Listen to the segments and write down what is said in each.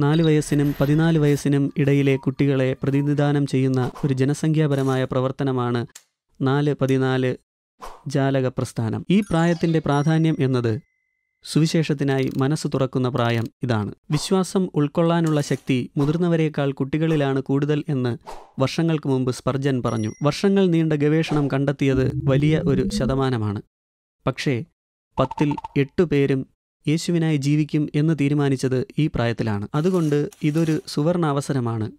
നാല് വയസ്സിനും പതിനാല് വയസ്സിനും ഇടയിലെ കുട്ടികളെ പ്രതിനിധാനം ചെയ്യുന്ന ഒരു ജനസംഖ്യാപരമായ പ്രവർത്തനമാണ് നാല് പതിനാല് ജാലക പ്രസ്ഥാനം. ഈ പ്രായത്തിന്റെ പ്രാധാന്യം എന്നത് സുവിശേഷത്തിനായി മനസ്സ് തുറക്കുന്ന പ്രായം ഇതാണ്. വിശ്വാസം ഉൾക്കൊള്ളാനുള്ള ശക്തി മുതിർന്നവരേക്കാൾ കുട്ടികളിലാണ് കൂടുതൽ എന്ന് വർഷങ്ങൾക്ക് മുമ്പ് സ്പർജൻ പറഞ്ഞു. വർഷങ്ങൾ നീണ്ട ഗവേഷണം കണ്ടെത്തിയത് വലിയ ഒരു ശതമാനമാണ്. പക്ഷേ പത്തിൽ എട്ടു പേരും യേശുവിനായി ജീവിക്കും എന്ന് തീരുമാനിച്ചത് ഈ പ്രായത്തിലാണ്. അതുകൊണ്ട് ഇതൊരു സുവർണാവസരമാണ്.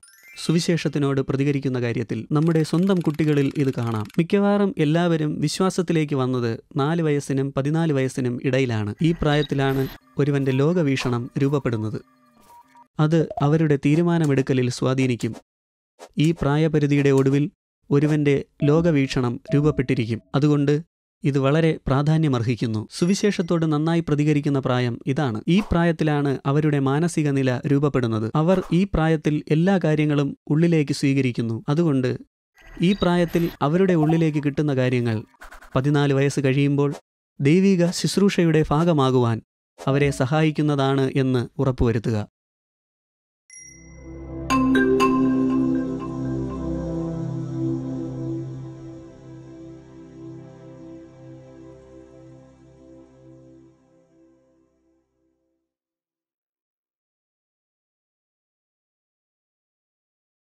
സുവിശേഷത്തിനോട് പ്രതികരിക്കുന്ന കാര്യത്തിൽ നമ്മുടെ സ്വന്തം കുട്ടികളിൽ ഇത് കാണാം. മിക്കവാറും എല്ലാവരും വിശ്വാസത്തിലേക്ക് വന്നത് നാല് വയസ്സിനും പതിനാല് വയസ്സിനും ഇടയിലാണ്. ഈ പ്രായത്തിലാണ് ഒരുവന്റെ ലോകവീക്ഷണം രൂപപ്പെടുന്നത്. അത് അവരുടെ തീരുമാനമെടുക്കലിൽ സ്വാധീനിക്കും. ഈ പ്രായപരിധിയുടെ ഒടുവിൽ ഒരുവന്റെ ലോകവീക്ഷണം രൂപപ്പെട്ടിരിക്കും. അതുകൊണ്ട് ഇത് വളരെ പ്രാധാന്യമർഹിക്കുന്നു. സുവിശേഷത്തോട് നന്നായി പ്രതികരിക്കുന്ന പ്രായം ഇതാണ്. ഈ പ്രായത്തിലാണ് അവരുടെ മാനസിക നില രൂപപ്പെടുന്നത്. അവർ ഈ പ്രായത്തിൽ എല്ലാ കാര്യങ്ങളും ഉള്ളിലേക്ക് സ്വീകരിക്കുന്നു. അതുകൊണ്ട് ഈ പ്രായത്തിൽ അവരുടെ ഉള്ളിലേക്ക് കിട്ടുന്ന കാര്യങ്ങൾ പതിനാല് വയസ്സ് കഴിയുമ്പോൾ ദൈവിക ശുശ്രൂഷയുടെ ഭാഗമാകുവാൻ അവരെ സഹായിക്കുന്നതാണ് എന്ന് ഉറപ്പുവരുത്തുക.